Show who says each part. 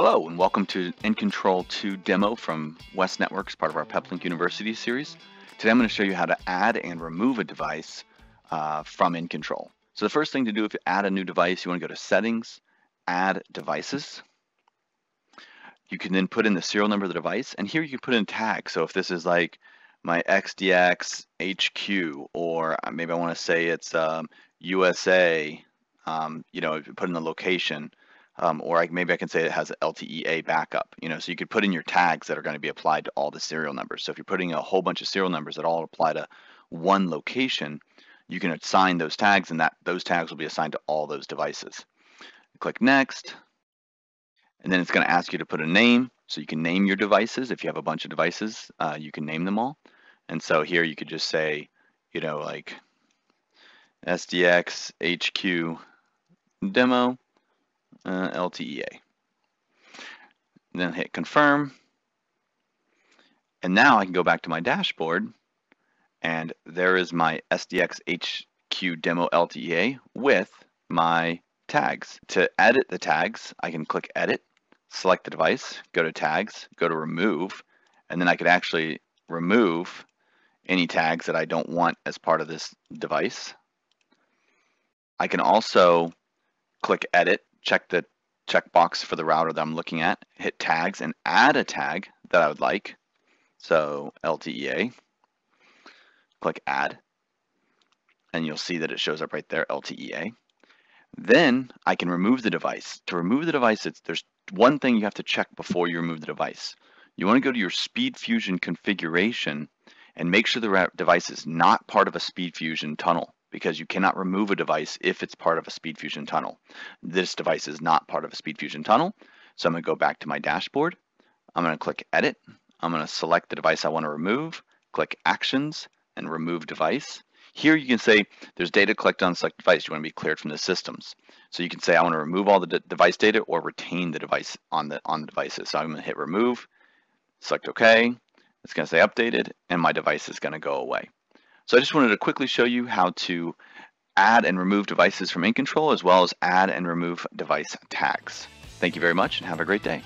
Speaker 1: Hello and welcome to InControl 2 demo from West Networks, part of our Peplink University series. Today I'm going to show you how to add and remove a device uh, from InControl. So the first thing to do if you add a new device, you want to go to Settings, Add Devices. You can then put in the serial number of the device, and here you can put in tags. So if this is like my SDX HQ, or maybe I want to say it's um, USA, um, you know, if you put in the location, um, or I, maybe I can say it has LTEA backup, you know, so you could put in your tags that are going to be applied to all the serial numbers. So if you're putting a whole bunch of serial numbers that all apply to one location, you can assign those tags and that those tags will be assigned to all those devices. Click next, and then it's going to ask you to put a name. So you can name your devices. If you have a bunch of devices, uh, you can name them all. And so here you could just say, you know, like SDX HQ demo uh, LTEA. then hit confirm. And now I can go back to my dashboard and there is my SDX HQ demo LTEA with my tags. To edit the tags, I can click edit, select the device, go to tags, go to remove, and then I could actually remove any tags that I don't want as part of this device. I can also click edit check the checkbox for the router that I'm looking at, hit tags and add a tag that I would like. So LTEA, click add, and you'll see that it shows up right there, LTEA. Then I can remove the device. To remove the device, there's one thing you have to check before you remove the device. You want to go to your SpeedFusion configuration and make sure the device is not part of a SpeedFusion tunnel because you cannot remove a device if it's part of a SpeedFusion tunnel. This device is not part of a SpeedFusion tunnel, so I'm going to go back to my dashboard. I'm going to click Edit. I'm going to select the device I want to remove, click Actions, and Remove Device. Here you can say there's data collected on select device. You want to be cleared from the systems. So you can say I want to remove all the device data or retain the device on the on the devices. So I'm going to hit Remove, select OK. It's going to say updated, and my device is going to go away. So I just wanted to quickly show you how to add and remove devices from InControl as well as add and remove device tags. Thank you very much and have a great day.